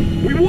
We